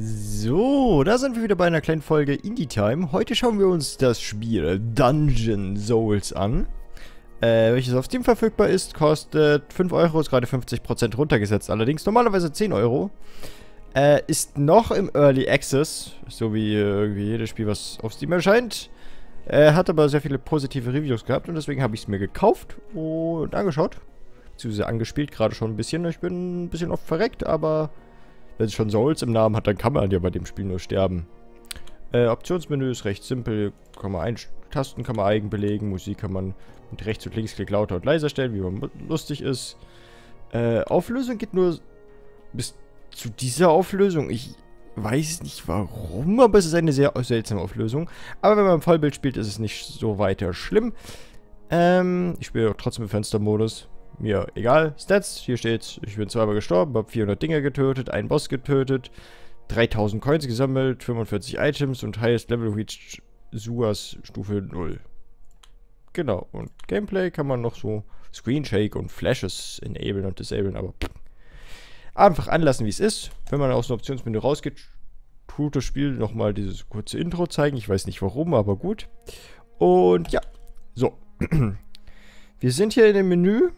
So, da sind wir wieder bei einer kleinen Folge Indie Time. Heute schauen wir uns das Spiel Dungeon Souls an. Äh, welches auf Steam verfügbar ist, kostet 5 Euro, ist gerade 50% runtergesetzt. Allerdings normalerweise 10 Euro. Äh, ist noch im Early Access, so wie äh, irgendwie jedes Spiel, was auf Steam erscheint. Äh, hat aber sehr viele positive Reviews gehabt und deswegen habe ich es mir gekauft und angeschaut. Beziehungsweise angespielt, gerade schon ein bisschen. Ich bin ein bisschen oft verreckt, aber wenn es schon Souls im Namen hat, dann kann man ja bei dem Spiel nur sterben. Äh, Optionsmenü ist recht simpel. Kann man Tasten kann man eigen belegen. Musik kann man mit rechts und links klick lauter und leiser stellen, wie man lustig ist. Äh, Auflösung geht nur bis zu dieser Auflösung. Ich weiß nicht warum, aber es ist eine sehr seltsame Auflösung. Aber wenn man im Vollbild spielt, ist es nicht so weiter schlimm. Ähm, ich spiele trotzdem im Fenstermodus mir egal. Stats, hier steht, ich bin zweimal gestorben, habe 400 Dinger getötet, einen Boss getötet, 3000 Coins gesammelt, 45 Items und Highest Level reached Suas Stufe 0. Genau, und Gameplay kann man noch so Screen Shake und Flashes enablen und disablen, aber einfach anlassen, wie es ist. Wenn man aus dem Optionsmenü rausgeht, tut das Spiel nochmal dieses kurze Intro zeigen. Ich weiß nicht warum, aber gut. Und ja, so. Wir sind hier in dem Menü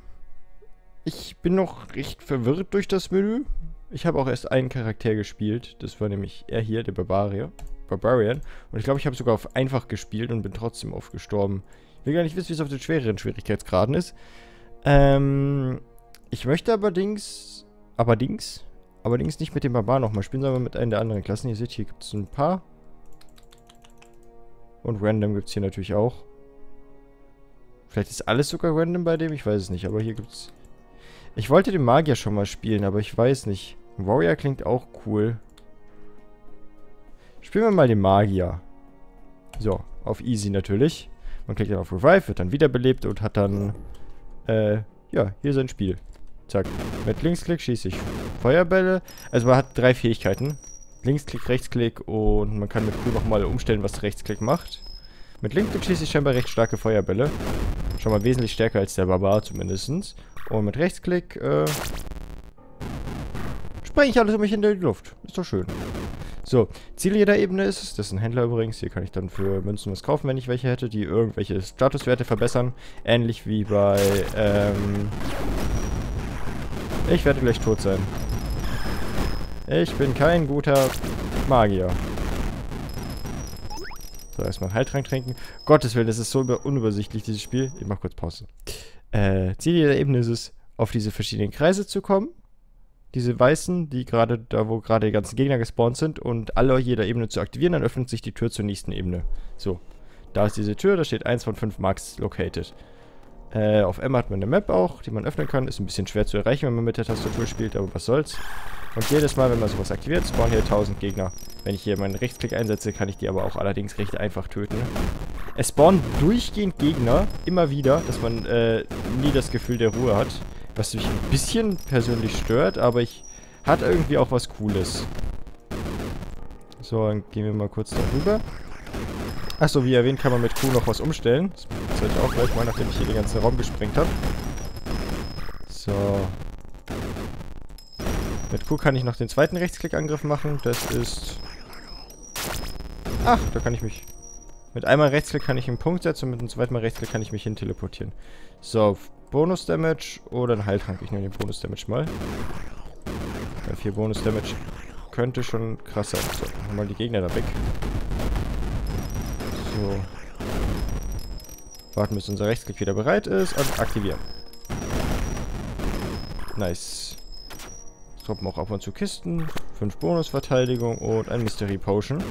ich bin noch recht verwirrt durch das Menü. Ich habe auch erst einen Charakter gespielt. Das war nämlich er hier, der Barbarier. Barbarian. Und ich glaube, ich habe sogar auf einfach gespielt und bin trotzdem oft gestorben. Ich will gar nicht wissen, wie es auf den schwereren Schwierigkeitsgraden ist. Ähm, ich möchte allerdings, allerdings, allerdings nicht mit dem Barbar nochmal spielen, sondern mit einer der anderen Klassen. Ihr seht, hier gibt es ein paar. Und Random gibt es hier natürlich auch. Vielleicht ist alles sogar random bei dem, ich weiß es nicht. Aber hier gibt es ich wollte den Magier schon mal spielen, aber ich weiß nicht. Warrior klingt auch cool. Spielen wir mal den Magier. So, auf Easy natürlich. Man klickt dann auf Revive, wird dann wiederbelebt und hat dann, äh, ja, hier sein Spiel. Zack. Mit Linksklick schieße ich Feuerbälle. Also man hat drei Fähigkeiten. Linksklick, Rechtsklick und man kann mit Q nochmal umstellen, was Rechtsklick macht. Mit Linksklick schieße ich scheinbar recht starke Feuerbälle. Schon mal wesentlich stärker als der Barbar zumindest. Und mit Rechtsklick, äh, spreng ich alles um mich in die Luft. Ist doch schön. So, Ziel jeder Ebene ist es, das ist ein Händler übrigens, hier kann ich dann für Münzen was kaufen, wenn ich welche hätte, die irgendwelche Statuswerte verbessern. Ähnlich wie bei, ähm... Ich werde gleich tot sein. Ich bin kein guter Magier. So, erstmal einen Heiltrank trinken. Gottes Willen, das ist so unübersichtlich, dieses Spiel. Ich mach kurz Pause. Äh, Ziel jeder Ebene ist es, auf diese verschiedenen Kreise zu kommen. Diese weißen, die gerade, da wo gerade die ganzen Gegner gespawnt sind und alle jeder Ebene zu aktivieren, dann öffnet sich die Tür zur nächsten Ebene. So. Da ist diese Tür, da steht 1 von 5 Marks located. Äh, auf M hat man eine Map auch, die man öffnen kann. Ist ein bisschen schwer zu erreichen, wenn man mit der Tastatur spielt, aber was soll's. Und jedes Mal, wenn man sowas aktiviert, spawnen hier 1000 Gegner. Wenn ich hier meinen Rechtsklick einsetze, kann ich die aber auch allerdings recht einfach töten. Es spawnen durchgehend Gegner, immer wieder, dass man äh, nie das Gefühl der Ruhe hat. Was mich ein bisschen persönlich stört, aber ich hat irgendwie auch was Cooles. So, dann gehen wir mal kurz darüber. Achso, wie erwähnt, kann man mit Q noch was umstellen. Das sollte ich auch gleich mal, nachdem ich hier den ganzen Raum gesprengt habe. So. Mit Q kann ich noch den zweiten Rechtsklickangriff machen. Das ist... Ach, da kann ich mich... Mit einmal Rechtsklick kann ich einen Punkt setzen und mit dem zweiten Mal Rechtsklick kann ich mich hin teleportieren. So, Bonus-Damage oder ein Heiltrank. Ich nehme den Bonus-Damage mal. Bei 4 Bonus-Damage könnte schon krass sein. So, machen wir mal die Gegner da weg. So. Warten, bis unser Rechtsklick wieder bereit ist und aktivieren. Nice droppen auch ab und zu Kisten. 5 Bonusverteidigung und ein Mystery Potion.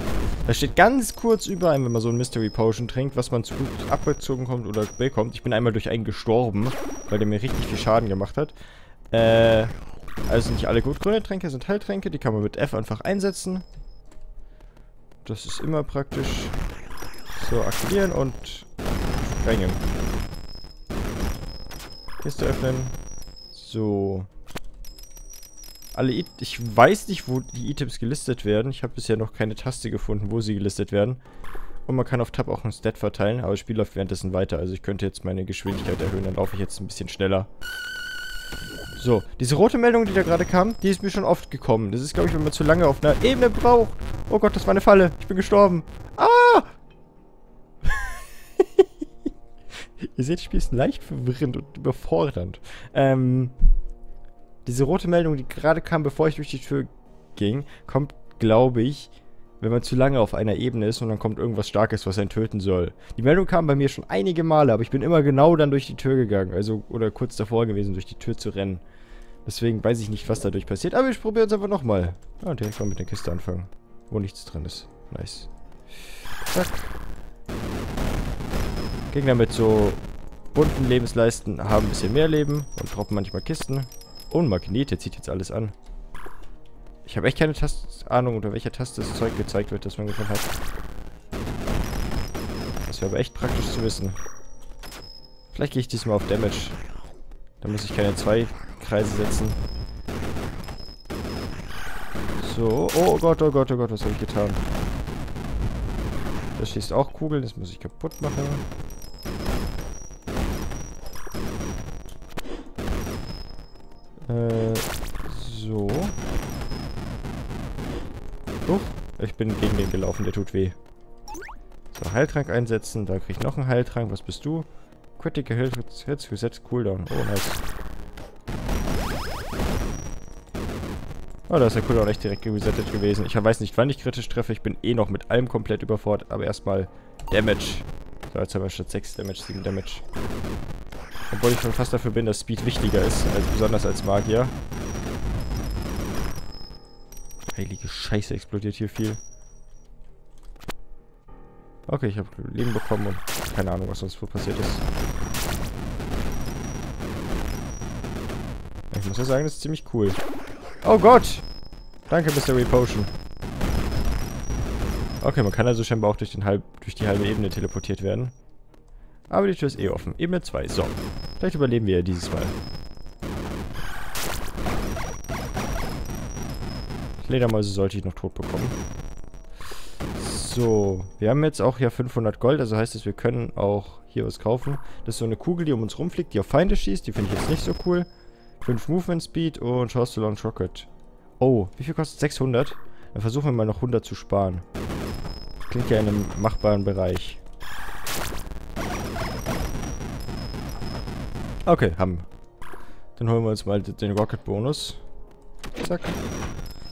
Da steht ganz kurz über einem, wenn man so ein Mystery Potion trinkt, was man zu gut abgezogen kommt oder bekommt. Ich bin einmal durch einen gestorben, weil der mir richtig viel Schaden gemacht hat. Äh, also nicht alle gut. Grüne Tränke sind Heiltränke, die kann man mit F einfach einsetzen. Das ist immer praktisch. So, aktivieren und sprengen. Kiste öffnen. So. Alle I ich weiß nicht, wo die Items gelistet werden. Ich habe bisher noch keine Taste gefunden, wo sie gelistet werden. Und man kann auf Tab auch ein Stat verteilen, aber das Spiel läuft währenddessen weiter. Also ich könnte jetzt meine Geschwindigkeit erhöhen, dann laufe ich jetzt ein bisschen schneller. So, diese rote Meldung, die da gerade kam, die ist mir schon oft gekommen. Das ist, glaube ich, wenn man zu lange auf einer Ebene braucht. Oh Gott, das war eine Falle. Ich bin gestorben. Ah! Ihr seht, das Spiel ist leicht verwirrend und überfordernd. Ähm, diese rote Meldung, die gerade kam, bevor ich durch die Tür ging, kommt, glaube ich, wenn man zu lange auf einer Ebene ist und dann kommt irgendwas Starkes, was einen töten soll. Die Meldung kam bei mir schon einige Male, aber ich bin immer genau dann durch die Tür gegangen. Also, oder kurz davor gewesen, durch die Tür zu rennen. Deswegen weiß ich nicht, was dadurch passiert. Aber ich probiere es einfach nochmal. Ja, direkt mal mit der Kiste anfangen. Wo nichts drin ist. Nice. Zack. Gegner mit so bunten Lebensleisten haben ein bisschen mehr Leben und droppen manchmal Kisten. Und Magnete zieht jetzt alles an. Ich habe echt keine Tast Ahnung, unter welcher Taste das Zeug gezeigt wird, das man gefunden hat. Das wäre aber echt praktisch zu wissen. Vielleicht gehe ich diesmal auf Damage. Da muss ich keine zwei Kreise setzen. So. Oh Gott, oh Gott, oh Gott, was habe ich getan? Da schießt auch Kugeln, das muss ich kaputt machen. Äh, so. Huch, ich bin gegen den gelaufen, der tut weh. So, Heiltrank einsetzen, da krieg ich noch einen Heiltrank. Was bist du? Critical Hits, Hits Reset Cooldown. Oh, nice. Oh, da ist der Cooldown echt direkt resettet gewesen. Ich weiß nicht, wann ich kritisch treffe. Ich bin eh noch mit allem komplett überfordert. Aber erstmal Damage. So, jetzt haben wir statt 6 Damage 7 Damage. Obwohl ich schon fast dafür bin, dass Speed wichtiger ist, als besonders als Magier. Heilige Scheiße, explodiert hier viel. Okay, ich habe Leben bekommen und keine Ahnung, was sonst wohl passiert ist. Ich muss ja sagen, das ist ziemlich cool. Oh Gott! Danke, Mr. Potion. Okay, man kann also scheinbar auch durch, den halb, durch die halbe Ebene teleportiert werden. Aber die Tür ist eh offen. Ebene 2. So. Vielleicht überleben wir ja dieses Mal. Ledermäuse sollte ich noch tot bekommen. So. Wir haben jetzt auch hier 500 Gold. Also heißt es, wir können auch hier was kaufen. Das ist so eine Kugel, die um uns rumfliegt, die auf Feinde schießt. Die finde ich jetzt nicht so cool. 5 Movement Speed und Chance to Launch Rocket. Oh, wie viel kostet 600? Dann versuchen wir mal noch 100 zu sparen. Klingt ja in einem machbaren Bereich. Okay, haben. Dann holen wir uns mal den Rocket-Bonus. Zack.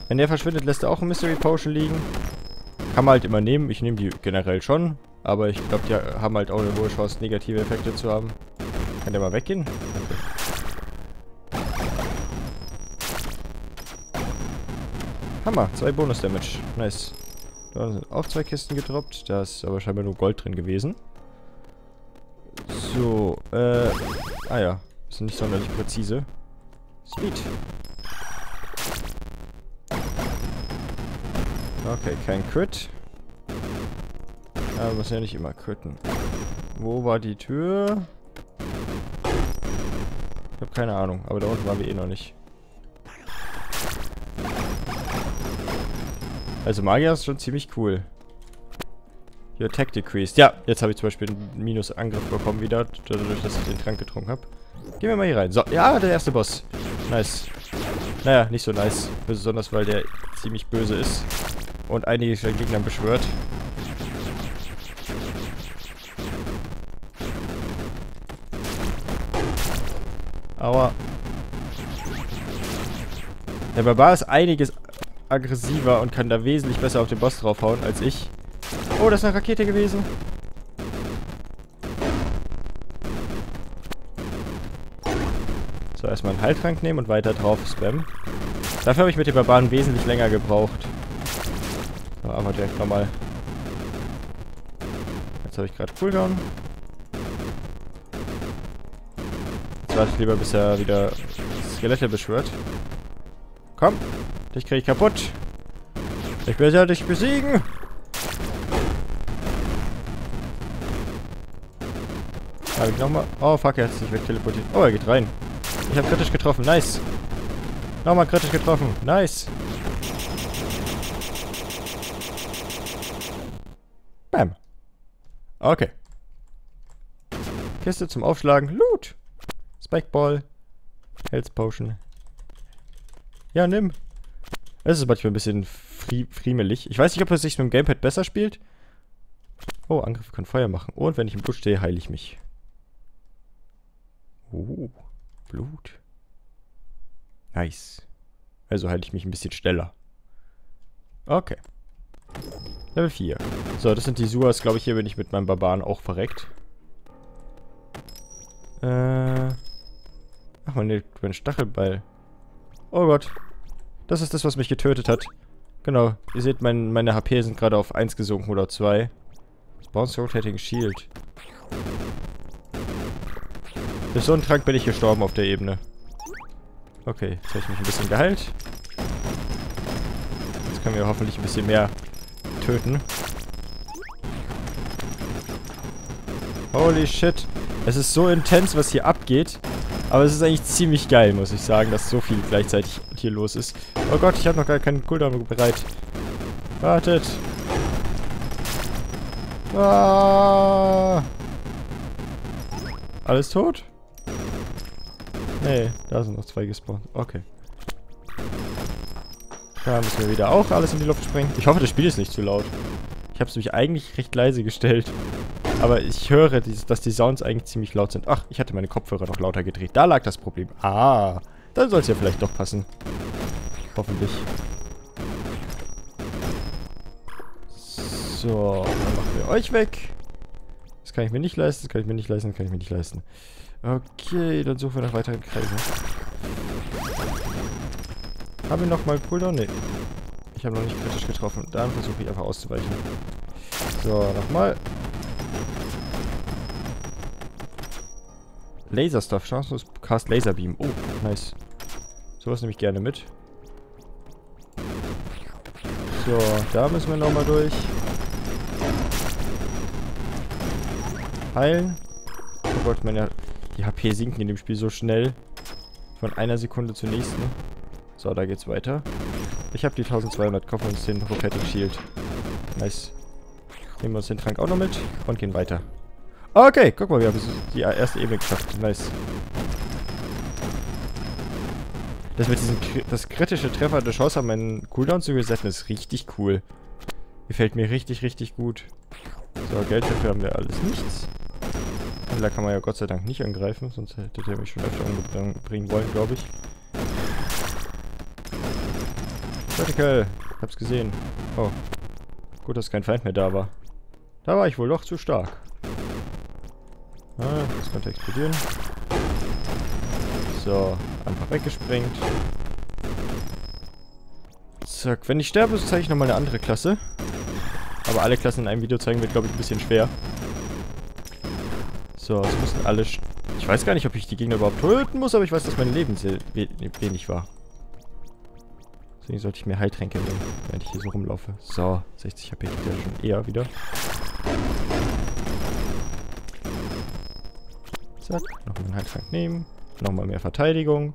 Wenn der verschwindet, lässt er auch ein Mystery Potion liegen. Kann man halt immer nehmen. Ich nehme die generell schon. Aber ich glaube, die haben halt auch eine hohe Chance, negative Effekte zu haben. Kann der mal weggehen? Hammer, zwei Bonus-Damage. Nice. Da sind auch zwei Kisten gedroppt. Da ist aber scheinbar nur Gold drin gewesen. So, äh... Ah ja, ist nicht sonderlich präzise. Speed. Okay, kein Crit. Aber muss ja nicht immer critten. Wo war die Tür? Ich habe keine Ahnung, aber da unten waren wir eh noch nicht. Also Magier ist schon ziemlich cool. Your attack decreased. Ja, jetzt habe ich zum Beispiel einen Minus-Angriff bekommen wieder, dadurch, dass ich den Trank getrunken habe. Gehen wir mal hier rein. So, ja, der erste Boss. Nice. Naja, nicht so nice. Besonders, weil der ziemlich böse ist. Und einige von Gegnern beschwört. Aua. Der Barbar ist einiges aggressiver und kann da wesentlich besser auf den Boss draufhauen als ich. Oh, das ist eine Rakete gewesen. So, erstmal einen Heiltrank nehmen und weiter drauf spammen. Dafür habe ich mit den Barbaren wesentlich länger gebraucht. So, aber direkt nochmal. Jetzt habe ich gerade Cooldown. Jetzt warte ich lieber, bis er wieder Skelette beschwört. Komm, dich kriege ich kaputt. Ich werde dich besiegen. Habe ich nochmal... Oh, fuck, er hat sich wegteleportiert. Oh, er geht rein. Ich habe kritisch getroffen. Nice. Nochmal kritisch getroffen. Nice. Bam. Okay. Kiste zum Aufschlagen. Loot. Spikeball. Health Potion. Ja, nimm. Es ist manchmal ein bisschen frie friemelig. Ich weiß nicht, ob es sich mit dem Gamepad besser spielt. Oh, Angriffe können Feuer machen. Und wenn ich im Blut stehe, heile ich mich. Oh, Blut. Nice. Also halte ich mich ein bisschen schneller. Okay. Level 4. So, das sind die Suas. Glaube ich, hier bin ich mit meinem Barbaren auch verreckt. Äh. Ach, mein, mein Stachelball. Oh Gott. Das ist das, was mich getötet hat. Genau. Ihr seht, mein, meine HP sind gerade auf 1 gesunken oder 2. Bounce Rotating Shield. Durch so einen Trank bin ich gestorben auf der Ebene. Okay, jetzt habe ich mich ein bisschen geheilt. Jetzt können wir hoffentlich ein bisschen mehr töten. Holy shit. Es ist so intens, was hier abgeht. Aber es ist eigentlich ziemlich geil, muss ich sagen, dass so viel gleichzeitig hier los ist. Oh Gott, ich habe noch gar keinen Cooldown bereit. Wartet. Ah. Alles tot? Nee, da sind noch zwei gespawnt. Okay. Da müssen wir wieder auch alles in die Luft sprengen. Ich hoffe, das Spiel ist nicht zu laut. Ich habe es nämlich eigentlich recht leise gestellt. Aber ich höre, dass die Sounds eigentlich ziemlich laut sind. Ach, ich hatte meine Kopfhörer noch lauter gedreht. Da lag das Problem. Ah, dann soll es ja vielleicht doch passen. Hoffentlich. So, dann machen wir euch weg. Das kann ich mir nicht leisten, das kann ich mir nicht leisten, das kann ich mir nicht leisten. Okay, dann suchen wir nach weiteren Kreisen. Haben wir nochmal Cooldown? Nee. Ich habe noch nicht kritisch getroffen. Dann versuche ich einfach auszuweichen. So, nochmal. Laserstuff. Chancenlos Cast Laserbeam. Oh, nice. Sowas nehme ich gerne mit. So, da müssen wir nochmal durch. Heilen. Oh Gott, meine die HP sinken in dem Spiel so schnell. Von einer Sekunde zur nächsten. So, da geht's weiter. Ich habe die 1200, kaufen uns den Rotating Shield. Nice. Nehmen wir uns den Trank auch noch mit und gehen weiter. Okay, guck mal, wir haben die erste Ebene geschafft. Nice. Das mit diesem das kritische Treffer der Chance haben, meinen Cooldown zu resetten, ist richtig cool. Gefällt mir richtig, richtig gut. So, Geld dafür haben wir alles nichts. Da kann man ja Gott sei Dank nicht angreifen, sonst hätte der mich schon öfter umbringen wollen, glaube ich. Vertical. Hab's gesehen. Oh. Gut, dass kein Feind mehr da war. Da war ich wohl doch zu stark. Ah, das könnte explodieren. So, einfach weggesprengt. Zack, wenn ich sterbe, zeige ich nochmal eine andere Klasse. Aber alle Klassen in einem Video zeigen wird, glaube ich, ein bisschen schwer. So, es müssen alle... Ich weiß gar nicht, ob ich die Gegner überhaupt töten muss, aber ich weiß, dass mein Leben sehr wenig war. Deswegen sollte ich mir Heiltränke nehmen, wenn ich hier so rumlaufe. So, 60 HP geht ja schon eher wieder. Zack, nochmal einen Heiltrank nehmen. Nochmal mehr Verteidigung.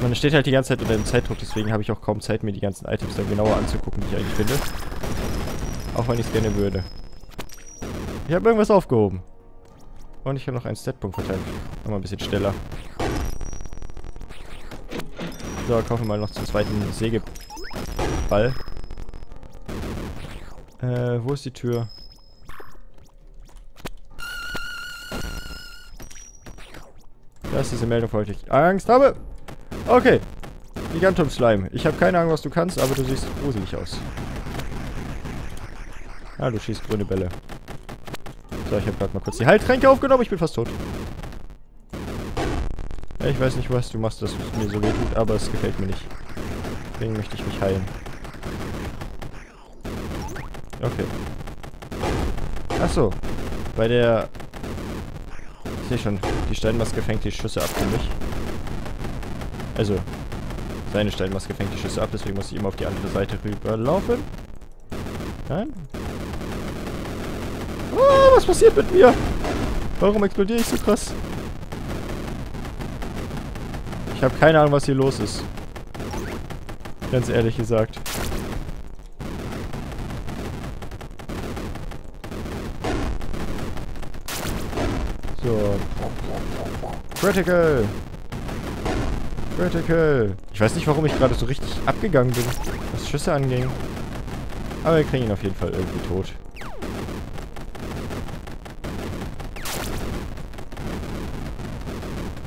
Man steht halt die ganze Zeit unter dem Zeitdruck, deswegen habe ich auch kaum Zeit, mir die ganzen Items dann genauer anzugucken, die ich eigentlich finde. Auch wenn ich es gerne würde. Ich habe irgendwas aufgehoben. Und ich habe noch einen Statpunkt verteilt. Nochmal ein bisschen schneller. So, kaufen wir mal noch zum zweiten Sägeball. Äh, wo ist die Tür? Da ist diese Meldung, vor ich Angst habe. Okay. Gigantum Slime. Ich habe keine Ahnung, was du kannst, aber du siehst gruselig aus. Ah, du schießt grüne Bälle. So, ich habe gerade mal kurz die Heiltränke aufgenommen. Ich bin fast tot. ich weiß nicht, was du machst, dass es mir so weh tut, aber es gefällt mir nicht. Deswegen möchte ich mich heilen. Okay. Achso. Bei der... Sehe schon, die Steinmaske fängt die Schüsse ab für mich. Also, seine Steinmaske fängt die Schüsse ab, deswegen muss ich immer auf die andere Seite rüberlaufen. Nein? Oh, was passiert mit mir? Warum explodiere ich so krass? Ich habe keine Ahnung, was hier los ist. Ganz ehrlich gesagt. So, So. Critical. Critical. Ich weiß nicht, warum ich gerade so richtig abgegangen bin, was Schüsse anging. Aber wir kriegen ihn auf jeden Fall irgendwie tot.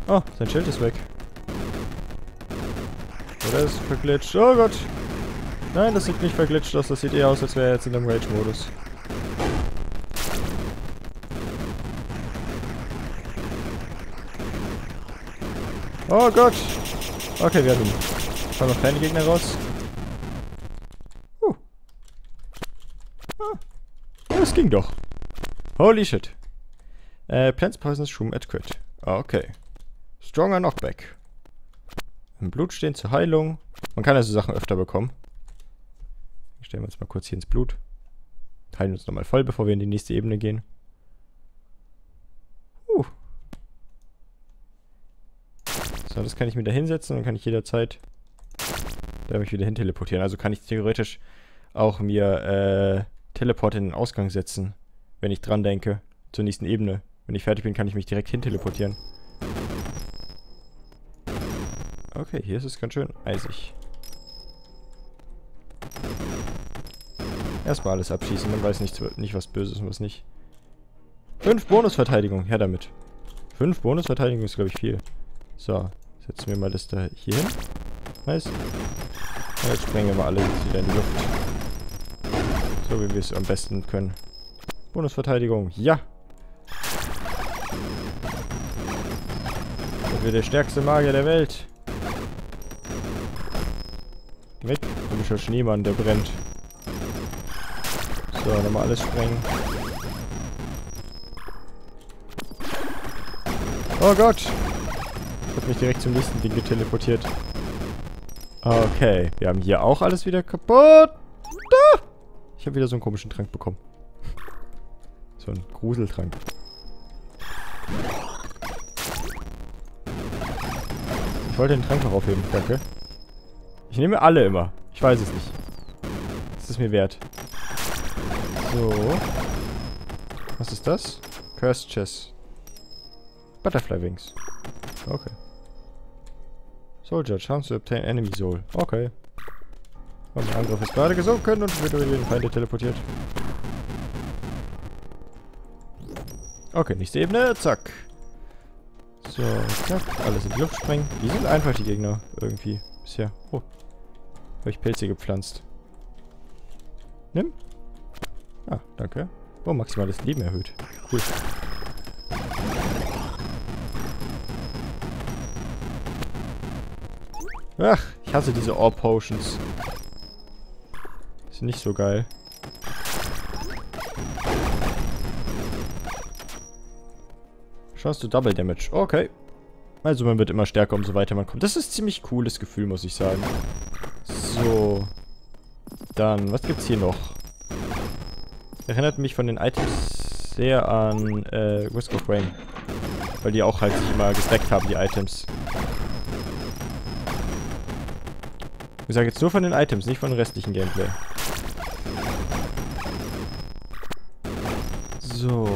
Oh, sein Schild ist weg. Oder ist verglitscht? Oh Gott! Nein, das sieht nicht verglitscht aus. Das sieht eher aus, als wäre er jetzt in einem Rage-Modus. Oh Gott! Okay, wir haben ihn. Kommen noch keine Gegner raus. Uh. Ah. Das ging doch. Holy shit. Äh, Plants Poisonous Shroom at Crit. Okay. Stronger Knockback. Im Blut stehen zur Heilung. Man kann also Sachen öfter bekommen. Stellen wir uns mal kurz hier ins Blut. Heilen uns nochmal voll, bevor wir in die nächste Ebene gehen. Uh. So, das kann ich mir da hinsetzen dann kann ich jederzeit da mich wieder hin teleportieren. Also kann ich theoretisch auch mir äh, Teleport in den Ausgang setzen, wenn ich dran denke, zur nächsten Ebene. Wenn ich fertig bin, kann ich mich direkt hin teleportieren. Okay, hier ist es ganz schön eisig. Erstmal alles abschießen, man weiß nicht, nicht was Böses und was nicht. Fünf Bonusverteidigung, her damit. Fünf Bonusverteidigung ist, glaube ich, viel. So, setzen wir mal das da hier hin. Nice. Und jetzt sprengen wir alle wieder in die Luft. So wie wir es am besten können. Bonusverteidigung, ja! Sind wir der stärkste Magier der Welt. Weg. Komischer Schneemann, der brennt. So, nochmal alles sprengen. Oh Gott! Hat mich direkt zum nächsten Ding geteleportiert. Okay, wir haben hier auch alles wieder kaputt. Ah! Ich habe wieder so einen komischen Trank bekommen. So ein Gruseltrank. Ich wollte den Trank noch aufheben, danke. Ich nehme alle immer. Ich weiß es nicht. Das ist mir wert. So. Was ist das? Cursed Chess. Butterfly Wings. Okay. Soldier, chance to obtain enemy soul. Okay. Und der Angriff ist gerade gesunken und wird über den Feinde teleportiert. Okay, nächste Ebene. Zack. So, zack. Alles in die Luft sprengen. Die sind einfach die Gegner. Irgendwie. Bisher. Oh. Habe ich Pilze gepflanzt. Nimm. Ah, danke. Oh, maximales Leben erhöht. Cool. Ach, ich hasse diese Ore Potions. Ist nicht so geil. Chance to Double Damage. Okay. Also man wird immer stärker, umso weiter man kommt. Das ist ziemlich cooles Gefühl, muss ich sagen. So. Dann, was gibt's hier noch? Erinnert mich von den Items sehr an äh, Risk of Rain. Weil die auch halt sich immer gestackt haben, die Items. Ich sage jetzt nur von den Items, nicht von restlichen Gameplay. So.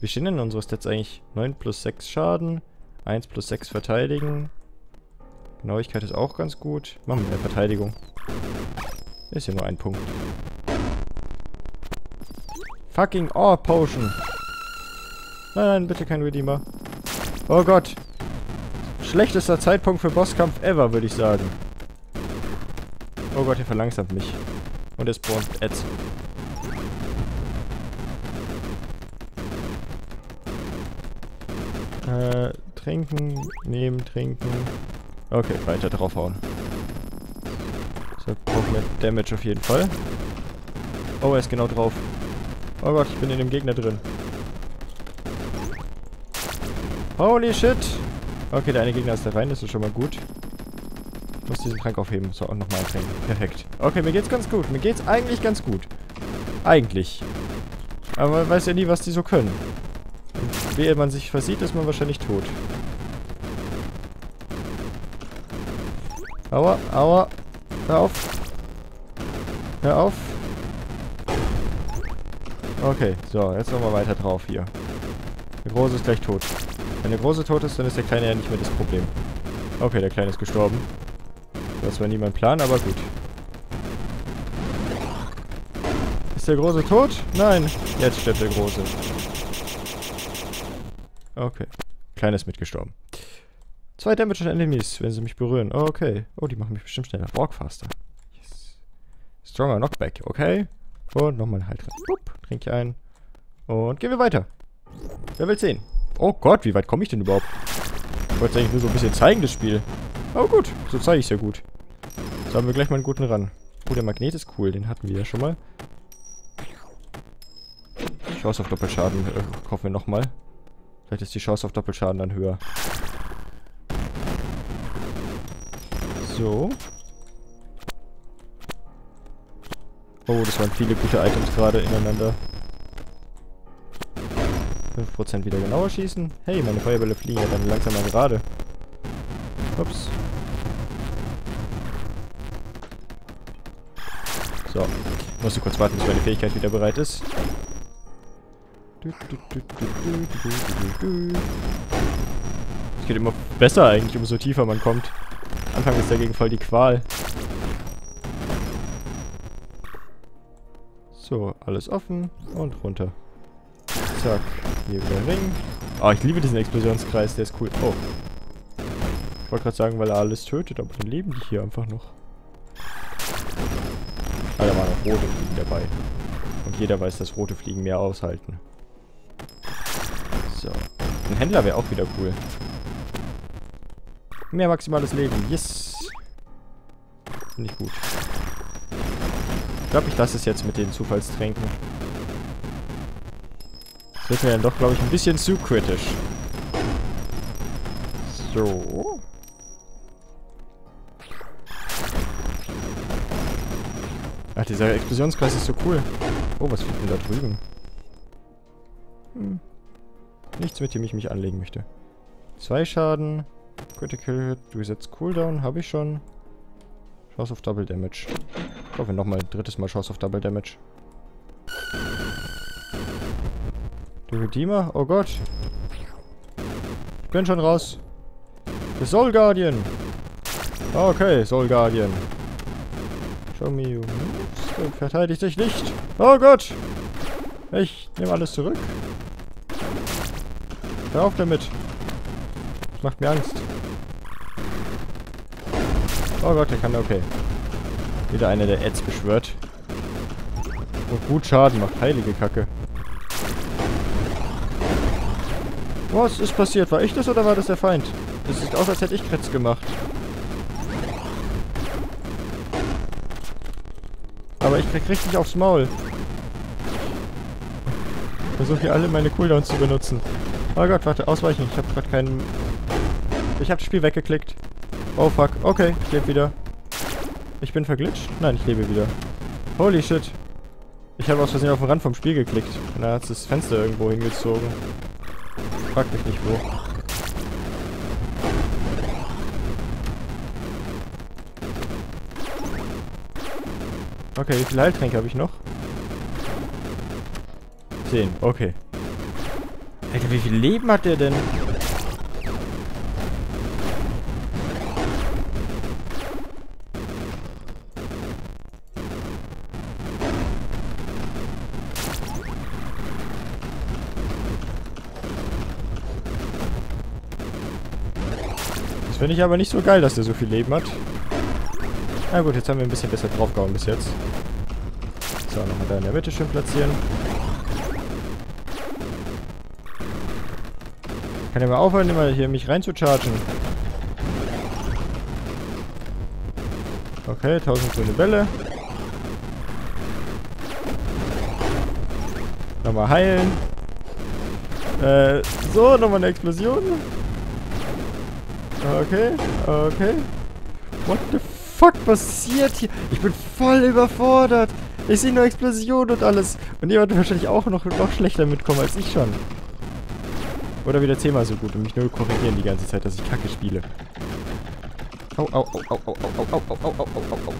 Wie stehen denn unsere Stats eigentlich? 9 plus 6 Schaden, 1 plus 6 Verteidigen. Genauigkeit ist auch ganz gut. Machen wir mehr Verteidigung. Ist ja nur ein Punkt. Fucking Ore Potion. Nein, nein, bitte kein Redeemer. Oh Gott. Schlechtester Zeitpunkt für Bosskampf ever, würde ich sagen. Oh Gott, er verlangsamt mich. Und es spawnt Ads. Äh, trinken, nehmen, trinken. Okay, weiter draufhauen. So, brauchen wir Damage auf jeden Fall. Oh, er ist genau drauf. Oh Gott, ich bin in dem Gegner drin. Holy shit! Okay, der eine Gegner ist da rein, das ist schon mal gut. Muss diesen Trank aufheben. So, und nochmal trinken. Perfekt. Okay, mir geht's ganz gut. Mir geht's eigentlich ganz gut. Eigentlich. Aber man weiß ja nie, was die so können. Und ehe man sich versieht, ist man wahrscheinlich tot. Aua, aua. Hör auf. Hör auf. Okay, so, jetzt nochmal weiter drauf hier. Der Große ist gleich tot. Wenn der Große tot ist, dann ist der Kleine ja nicht mehr das Problem. Okay, der Kleine ist gestorben. Das war nie mein Plan, aber gut. Ist der Große tot? Nein. Jetzt stirbt der Große. Okay. Kleiner ist mitgestorben. Zwei Damage an Enemies, wenn sie mich berühren. Okay. Oh, die machen mich bestimmt schneller. Walk faster. Yes. Stronger Knockback. Okay. Und nochmal halt rein. Upp, trink ein. Und gehen wir weiter. Wer will sehen? Oh Gott, wie weit komme ich denn überhaupt? Ich wollte eigentlich nur so ein bisschen zeigen, das Spiel. Oh gut, so zeige ich es ja gut. So haben wir gleich mal einen guten ran. Oh, der Magnet ist cool, den hatten wir ja schon mal. Chance auf Doppelschaden äh, kaufen wir nochmal. Vielleicht ist die Chance auf Doppelschaden dann höher. So. Oh, das waren viele gute Items gerade ineinander. 5% wieder genauer schießen. Hey, meine Feuerbälle fliegen ja dann langsam mal gerade. Ups. So. Musst du kurz warten, bis meine Fähigkeit wieder bereit ist. Es geht immer besser eigentlich, umso tiefer man kommt. Anfang ist dagegen voll die Qual. So, alles offen und runter. Zack. Hier wieder Ring. Ah, ich liebe diesen Explosionskreis, der ist cool. Oh. Ich wollte gerade sagen, weil er alles tötet, aber dann leben die hier einfach noch. Ah, da waren noch rote Fliegen dabei. Und jeder weiß, dass rote Fliegen mehr aushalten. So. Ein Händler wäre auch wieder cool. Mehr maximales Leben. Yes. Finde ich gut. Ich glaube, ich lasse es jetzt mit den Zufallstränken. Das wird mir dann doch, glaube ich, ein bisschen zu kritisch. So. Ach, dieser Explosionskreis ist so cool. Oh, was fliegt denn da drüben? Hm. Nichts, mit dem ich mich anlegen möchte. Zwei Schaden. Critical Hit, Resetz Cooldown, habe ich schon. Chance auf Double Damage. Ich hoffe nochmal ein drittes Mal Chance auf Double Damage. Der Redeemer? Oh Gott. Ich bin schon raus. Der Soul Guardian. Okay, Soul Guardian. Show me you. Verteidigt dich nicht. Oh Gott. Ich nehme alles zurück. Hör auf damit. Das macht mir Angst. Oh Gott, der kann okay. Wieder einer, der Ads beschwört. Und gut Schaden macht. Heilige Kacke. Was ist passiert? War ich das oder war das der Feind? Es sieht aus, als hätte ich Kretz gemacht. Aber ich krieg richtig aufs Maul. Versuche hier alle meine Cooldowns zu benutzen. Oh Gott, warte, ausweichen. Ich habe gerade keinen... Ich habe das Spiel weggeklickt. Oh fuck. Okay, ich lebe wieder. Ich bin verglitscht? Nein, ich lebe wieder. Holy shit. Ich habe aus Versehen auf den Rand vom Spiel geklickt. Da hat das Fenster irgendwo hingezogen. Frag mich nicht wo. Okay, wie viele Heiltränke habe ich noch? 10, okay. Alter, wie viel Leben hat der denn? Das finde ich aber nicht so geil, dass der so viel Leben hat. Na gut, jetzt haben wir ein bisschen besser draufgehauen bis jetzt. So, nochmal da in der Mitte schön platzieren. Kann ja mal aufhören, immer hier mich reinzuchargen. Okay, 1000 grüne Bälle. Nochmal heilen. Äh, so, nochmal eine Explosion. Okay, okay. Passiert hier? Ich bin voll überfordert. Ich sehe nur Explosion und alles. Und jemand wird wahrscheinlich auch noch, noch schlechter mitkommen als ich schon. Oder wieder zehnmal so gut und mich nur korrigieren die ganze Zeit, dass ich kacke spiele. Au, au, au, au, au, au, au, au, au, au, au, au.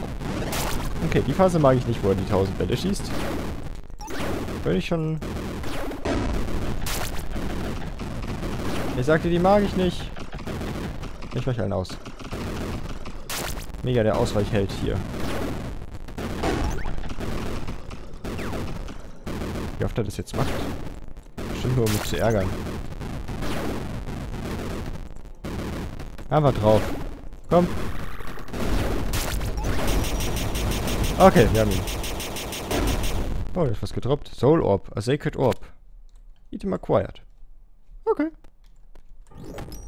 Okay, die Phase mag ich nicht, wo er die 1000 Bälle schießt. Würde ich schon... Ich sagte, die mag ich nicht. Ich weiche einen aus. Mega der Ausweichheld hier. Wie oft er das jetzt macht? Bestimmt nur, um mich zu ärgern. Aber drauf. Komm. Okay, wir haben ihn. Oh, da ist was gedroppt. Soul Orb. A Sacred Orb. Item acquired. Okay.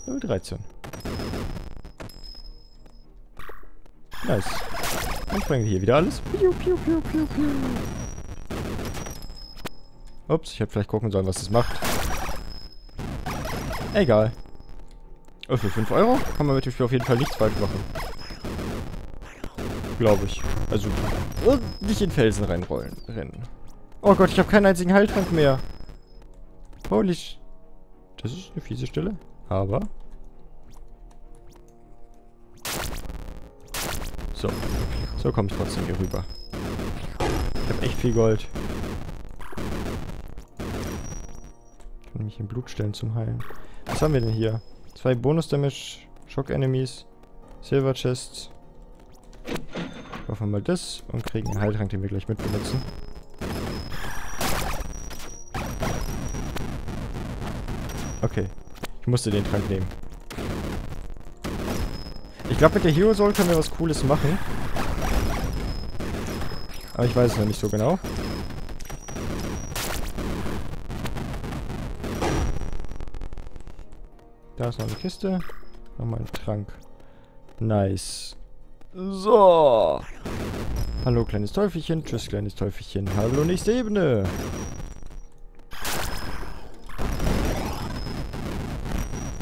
Level 13. Nice. Dann sprengen wir hier wieder alles. Piu, piu, piu, piu, piu. Ups, ich hätte vielleicht gucken sollen, was das macht. Egal. Oh, für 5 Euro kann man mit dem Spiel auf jeden Fall nichts falsch machen. Glaube ich. Also, und nicht in Felsen reinrollen, rennen. Oh Gott, ich habe keinen einzigen Heiltrank mehr. Holy sh Das ist eine fiese Stelle. Aber... So. So komme ich trotzdem hier rüber. Ich habe echt viel Gold. Ich kann mich in Blut stellen zum Heilen. Was haben wir denn hier? Zwei Bonus-Damage, Shock-Enemies, Silver Chests. Kaufen wir mal das und kriegen einen Heiltrank, den wir gleich mit benutzen. Okay. Ich musste den Trank nehmen. Ich glaube, mit der Hero Soul können wir was Cooles machen. Aber ich weiß es noch nicht so genau. Da ist noch eine Kiste. Nochmal ein Trank. Nice. So. Hallo, kleines Teufelchen. Tschüss, kleines Teufelchen. Hallo, nächste Ebene.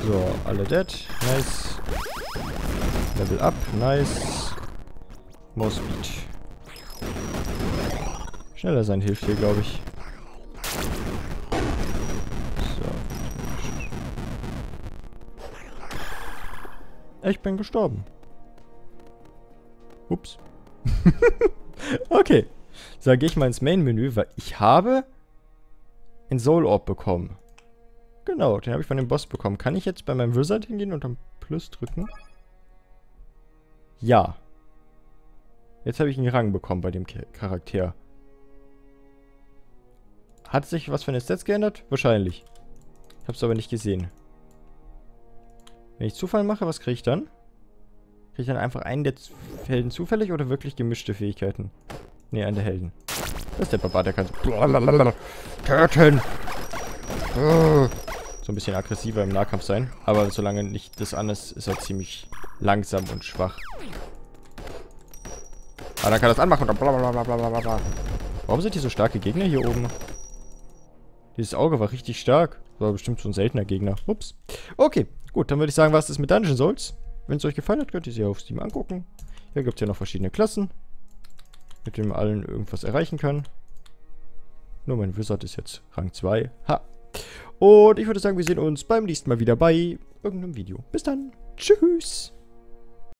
So, alle dead. Nice. Level up. Nice. More Speed. Schneller sein hilft hier, glaube ich. Ich bin gestorben. Ups. okay. So, gehe ich mal ins Main-Menü, weil ich habe ein Soul Orb bekommen. Genau, den habe ich von dem Boss bekommen. Kann ich jetzt bei meinem Wizard hingehen und dann Plus drücken? Ja. Jetzt habe ich einen Rang bekommen bei dem Charakter. Hat sich was von den Stats geändert? Wahrscheinlich. Ich habe es aber nicht gesehen. Wenn ich Zufall mache, was kriege ich dann? Kriege ich dann einfach einen der Helden zufällig oder wirklich gemischte Fähigkeiten? Ne, einen der Helden. Das ist der Papa, der kann so... Töten! So ein bisschen aggressiver im Nahkampf sein. Aber solange nicht das anders ist, ist er ziemlich langsam und schwach. Aber dann kann das anmachen und dann Warum sind hier so starke Gegner hier oben? Dieses Auge war richtig stark. War bestimmt so ein seltener Gegner. Ups. Okay, gut, dann würde ich sagen, was ist mit Dungeon Souls? Wenn es euch gefallen hat, könnt ihr sie auf Steam angucken. Hier gibt es ja noch verschiedene Klassen, mit denen man allen irgendwas erreichen kann. Nur mein Wizard ist jetzt Rang 2. Ha! Und ich würde sagen, wir sehen uns beim nächsten Mal wieder bei irgendeinem Video. Bis dann. Tschüss.